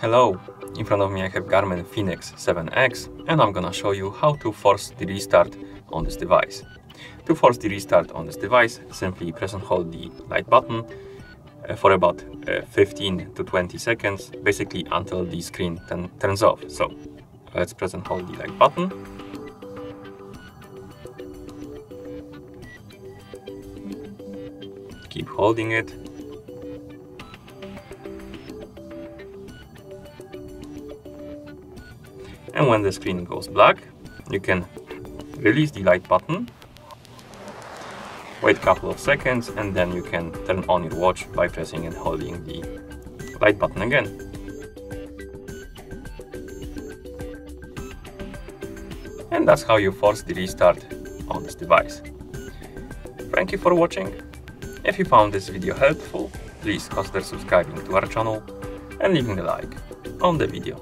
Hello, in front of me I have Garmin Fenix 7X and I'm gonna show you how to force the restart on this device. To force the restart on this device, simply press and hold the light button uh, for about uh, 15 to 20 seconds, basically until the screen turns off. So let's press and hold the light button. Keep holding it. And when the screen goes black you can release the light button wait a couple of seconds and then you can turn on your watch by pressing and holding the light button again. And that's how you force the restart on this device. Thank you for watching if you found this video helpful please consider subscribing to our channel and leaving a like on the video